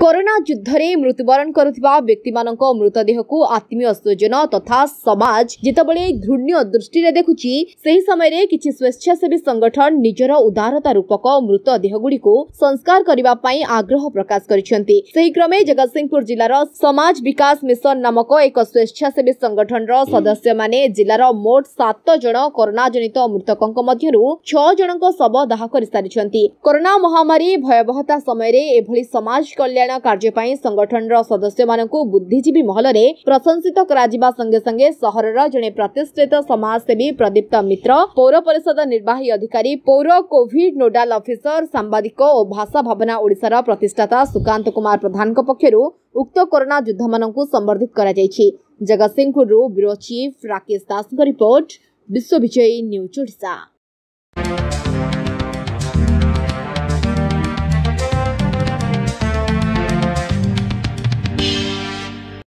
corona युद्ध ोनाुद्धले मृत्युवरण गर्ुवा मृतदेह को आत्मीय स्वजन तथा समाज दृष्टि जति बेला धृण्य दृष्टिले देखुँछ स्वेच्छासेवी संगठन निजर उदारतारूपक मृतदेहगुडीको संस्कार आग्रह प्रकाश गरिमे जगतसिंहपुर विकास मिशन नामक एक स्वेच्छासेवी संगठनर सदस्य भने जोट सात जन कोरोना जनता मृतकको मध्य छ शव दाह कोरोना महामारी भयवहता समयले समाज सम्या कार्यनर सदस्य बुद्धिजीवी महलले प्रशंसित सँगे सँगै प्रतिष्ठित समाजसेवी प्रदीप्त मित्र पौर परिषद निर्वाही अधिकारी पौर कोडाल अफिसर सांादिक भाषा भावना प्रतिष्ठाता सुकांत कुमार प्रधान उक्त कोरोना सम्बर्धित